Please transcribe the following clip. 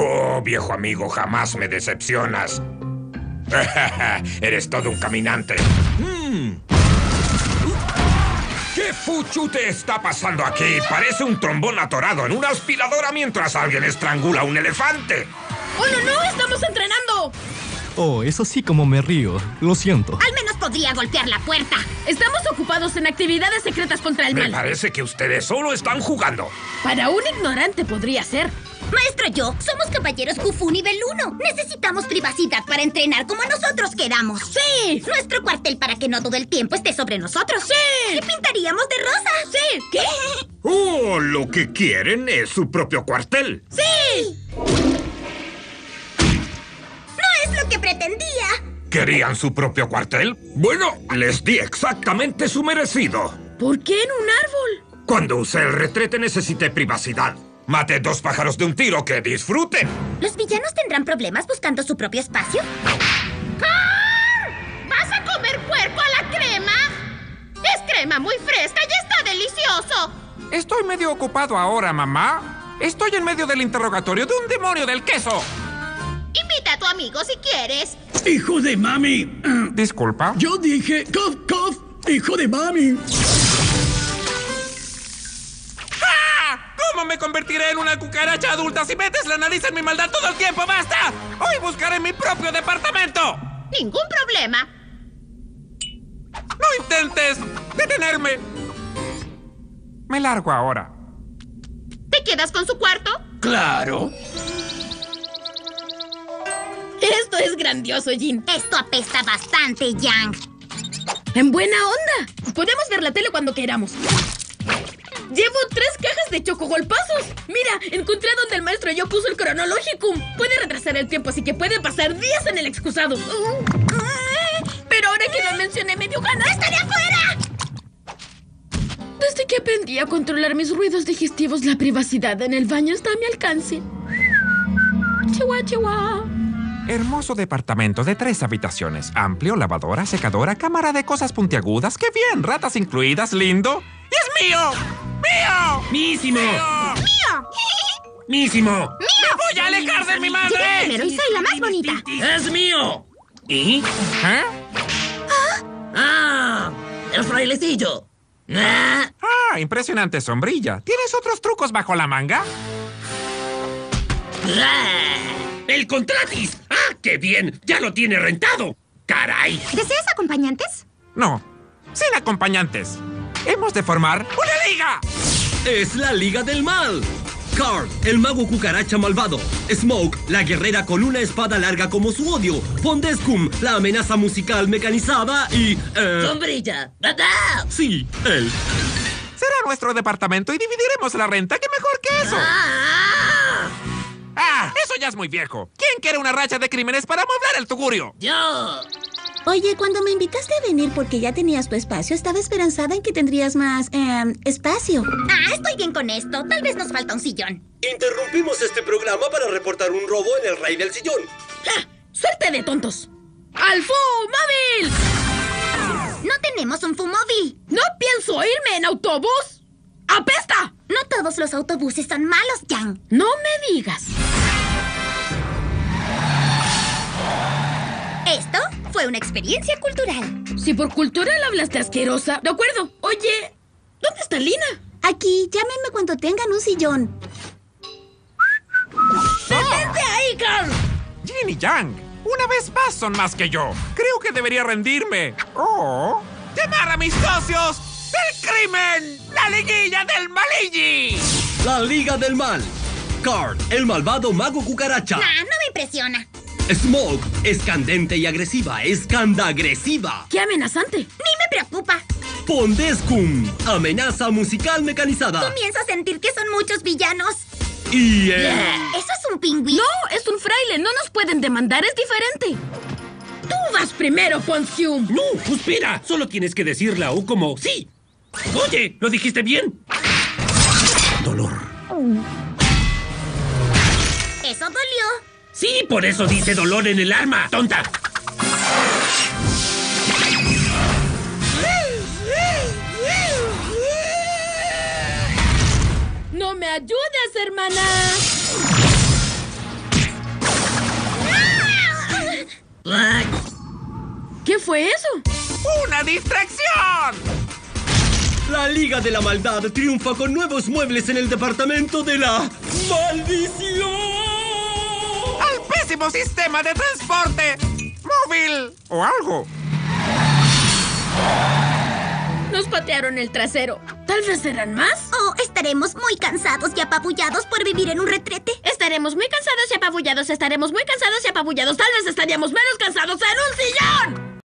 Oh, viejo amigo, jamás me decepcionas. Eres todo un caminante. Mm. ¿Qué fuchu te está pasando aquí? Parece un trombón atorado en una aspiradora mientras alguien estrangula a un elefante. ¡Oh, no, no! ¡Estamos entrenando! Oh, eso sí como me río. Lo siento. Al menos podría golpear la puerta. Estamos ocupados en actividades secretas contra el Me mal. parece que ustedes solo están jugando. Para un ignorante podría ser. Maestro yo, somos caballeros Kufu nivel 1. Necesitamos privacidad para entrenar como nosotros queramos. ¡Sí! Nuestro cuartel para que no todo el tiempo esté sobre nosotros. ¡Sí! ¿Qué pintaríamos de rosa? ¡Sí! ¿Qué? Oh, lo que quieren es su propio cuartel. ¡Sí! No es lo que pretendía. ¿Querían su propio cuartel? Bueno, les di exactamente su merecido. ¿Por qué en un árbol? Cuando usé el retrete necesité privacidad. Mate dos pájaros de un tiro que disfruten. ¿Los villanos tendrán problemas buscando su propio espacio? ¿Vas a comer puerco a la crema? Es crema muy fresca y está delicioso. Estoy medio ocupado ahora, mamá. Estoy en medio del interrogatorio de un demonio del queso. Invita a tu amigo si quieres. Hijo de mami. Disculpa. Yo dije, cof, cof, hijo de mami. Me convertiré en una cucaracha adulta si metes la nariz en mi maldad todo el tiempo? ¡Basta! Hoy buscaré mi propio departamento. Ningún problema. ¡No intentes detenerme! Me largo ahora. ¿Te quedas con su cuarto? Claro. Esto es grandioso, Jin. Esto apesta bastante, Yang. En buena onda. Podemos ver la tele cuando queramos. Llevo tres cajas de chocogolpazos. Mira, encontré donde el maestro yo puso el cronológicum. Puede retrasar el tiempo, así que puede pasar días en el excusado. Pero ahora que lo mencioné, me dio ganas. ¡Estaré afuera! Desde que aprendí a controlar mis ruidos digestivos, la privacidad en el baño está a mi alcance. Chihuahua, chihuahua. Hermoso departamento de tres habitaciones. Amplio, lavadora, secadora, cámara de cosas puntiagudas. ¡Qué bien! Ratas incluidas, lindo. ¡Y es mío! ¡Mío! Mísimo. ¡Mío! ¡Mío! Mísimo. ¡Me voy a alejar de mi Llegué madre! primero y soy la más bonita. Es mío. ¿Y? ¿Eh? Ah, el frailecillo. Ah, Ah, impresionante sombrilla. ¿Tienes otros trucos bajo la manga? ah, el contratis. Ah, qué bien. Ya lo tiene rentado. Caray. ¿Deseas acompañantes? No, sin acompañantes. Hemos de formar una liga. Es la Liga del Mal. Carl, el mago cucaracha malvado. Smoke, la guerrera con una espada larga como su odio. Pondescum, la amenaza musical mecanizada. Y... eh, Sombrilla. ¡Ah! sí, él. Será nuestro departamento y dividiremos la renta. ¿Qué mejor que eso? ¡Ah! Ah, eso ya es muy viejo. ¿Quién quiere una racha de crímenes para amueblar el tugurio? Yo. Oye, cuando me invitaste a venir porque ya tenías tu espacio, estaba esperanzada en que tendrías más em, espacio. Ah, estoy bien con esto. Tal vez nos falta un sillón. Interrumpimos este programa para reportar un robo en el Rey del Sillón. ¡Ja! ¡Suerte de tontos! ¡Alfu móvil! No tenemos un fumóvil. ¡No pienso irme en autobús! ¡Apesta! No todos los autobuses son malos, Yang. No me digas. Esto fue una experiencia cultural. Si por cultural hablaste asquerosa. De acuerdo. Oye, ¿dónde está Lina? Aquí, llámenme cuando tengan un sillón. ¡Detente ahí, Carl! Jin y Yang, una vez más son más que yo. Creo que debería rendirme. Oh, llamar a mis socios del crimen, la liguilla del malilli. La Liga del Mal. Carl, el malvado mago cucaracha. Nah, no me impresiona. Smoke, es candente y agresiva. Escandagresiva. ¡Qué amenazante! Ni me preocupa. Pondescum, amenaza musical mecanizada. Comienzo a sentir que son muchos villanos. Y. ¿Eso es un pingüino? No, es un fraile. No nos pueden demandar. Es diferente. Tú vas primero, Ponshume. No, suspira. Solo tienes que decir la U como sí. Oye, ¿lo dijiste bien? Dolor. Eso dolió. Sí, por eso dice dolor en el arma, tonta. No me ayudes, hermana. ¿Qué fue eso? ¡Una distracción! La Liga de la Maldad triunfa con nuevos muebles en el departamento de la maldición. ¡Al pésimo sistema de transporte! ¡Móvil! O algo. Nos patearon el trasero. Tal vez serán más. Oh, estaremos muy cansados y apabullados por vivir en un retrete. Estaremos muy cansados y apabullados. Estaremos muy cansados y apabullados. Tal vez estaríamos menos cansados en un sillón.